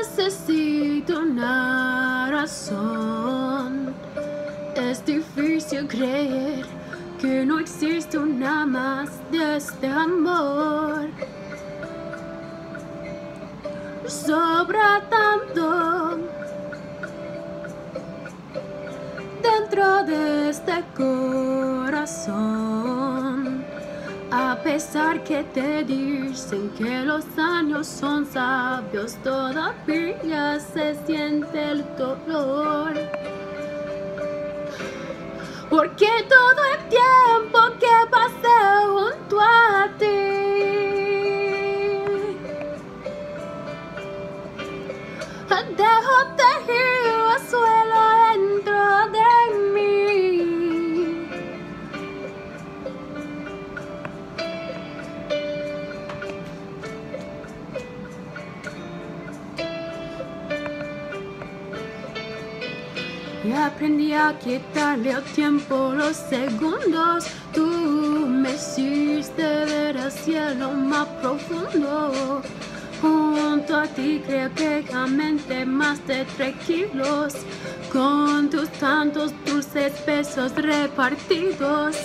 necesito una razón. Es difícil creer que no existe una más de este amor. Sobra tanto dentro de este corazón. Pesar que te dicen que los años son sabios, todavía se siente el dolor. Porque todo el tiempo Y aprendí a quitarle al tiempo los segundos. Tú me hiciste ver el cielo más profundo. Junto a ti creo que mente más de tres kilos. Con tus tantos dulces besos repartidos.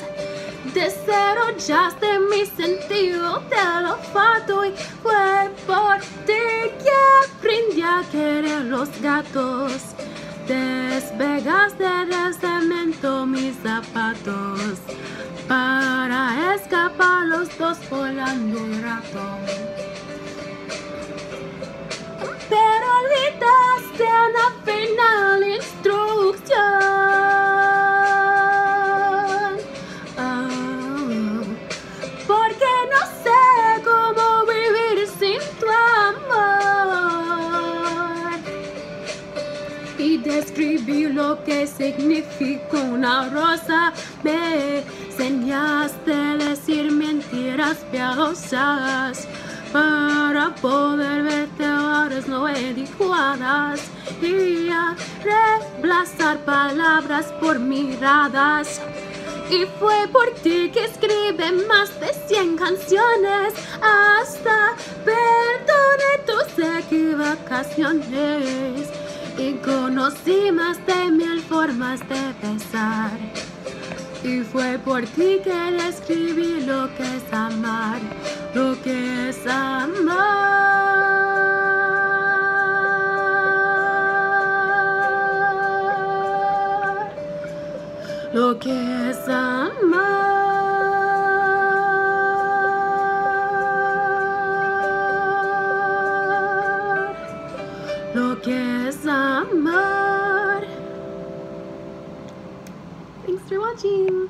De cero ya de mi sentido del olfato y fue por ti que aprendí a querer los gatos. Despegaste del cemento mis zapatos para escapar los dos volando un rato. Y describí lo que significa una rosa. Me enseñaste a decir mentiras piadosas para poder verte horas no adecuadas y a reemplazar palabras por miradas. Y fue por ti que escribe más de 100 canciones hasta perdone tus equivocaciones. Conocí más de mil formas de pensar. Y fue por ti que le escribí lo que es amar, lo que es amar, lo que es amar, lo que es amar. Thanks for watching.